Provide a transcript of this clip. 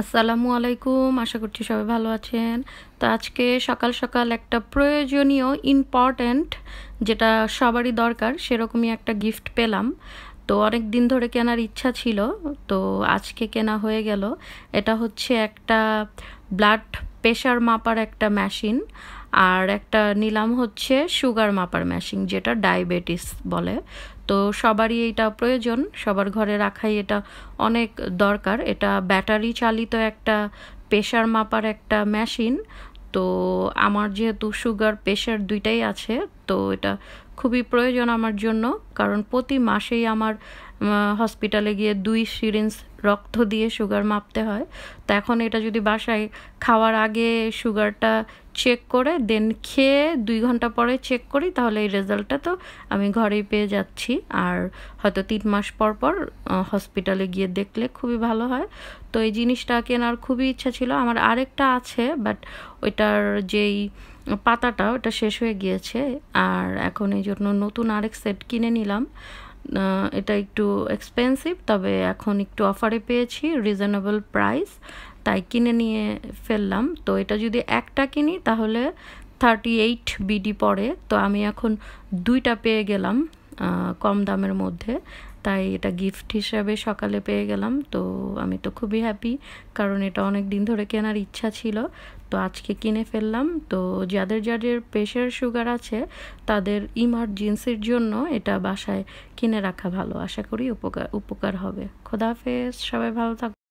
আসসালামু আলাইকুম, আশা করছি সবাই ভালো আছেন। তো আজকে সকাল সকাল একটা প্রয়োজনীয় ইম্পর্ট্যান্ট যেটা সবারই দরকার, সেরকমই একটা গিফট পেলাম। তো অনেক দিন ধরে কেনার ইচ্ছা ছিল, তো আজকে কেনা হয়ে গেল। এটা হচ্ছে একটা ব্লাড প্রেশার মাপার একটা মেশিন, আর একটা নিলাম হচ্ছে সুগার মাপার মেশিন, যেটা ডায়াবেটিস বলে। তো সবারই এটা প্রয়োজন, সবার ঘরে রাখাই এটা অনেক দরকার। এটা ব্যাটারি চালিত একটা প্রেশার মাপার একটা মেশিন। তো আমার যেহেতু সুগার প্রেশার দুইটাই আছে, তো এটা খুবই প্রয়োজন আমার জন্য, কারণ প্রতি মাসেই আমার হসপিটালে গিয়ে দুই সিরিঞ্জ রক্ত দিয়ে সুগার মাপতে হয়। তো এখন এটা যদি বাসায় খাওয়ার আগে সুগারটা চেক করে দেন খেয়ে দুই ঘণ্টা পরে চেক করি, তাহলে এই রেজাল্টটা তো আমি ঘরেই পেয়ে যাচ্ছি। আর হয়তো তিন মাস পর পর হসপিটালে গিয়ে দেখলে খুবই ভালো হয়। তো এই জিনিসটা কেনার খুবই ইচ্ছা ছিল। আমার আরেকটা আছে বাট ওইটার যেই পাতাটা, ওটা শেষ হয়ে গিয়েছে। আর এখন এই জন্য নতুন আরেক সেট কিনে নিলাম। এটা একটু এক্সপেন্সিভ তবে এখন একটু অফারে পেয়েছি রিজনেবল প্রাইস তাই কিনে নিয়ে ফেললাম। তো এটা যদি একটা কিনি, তাহলে থার্টি এইট বিডি পড়ে। তো আমি এখন দুইটা পেয়ে গেলাম। কম দামের মধ্যে। তাই এটা গিফট হিসাবে সকালে পেয়ে গেলাম। তো আমি তো খুবই হ্যাপি কারণ এটা অনেক দিন ধরে কেনার ইচ্ছা ছিল। তো আজকে কিনে ফেললাম। তো যাদের যাদের প্রেশার সুগার আছে, তাদের ইমার্জেন্সির জন্য এটা বাসায় কিনে রাখা ভালো। আশা করি উপকার উপকার হবে। খোদাফেজ সবাই ভালো থাক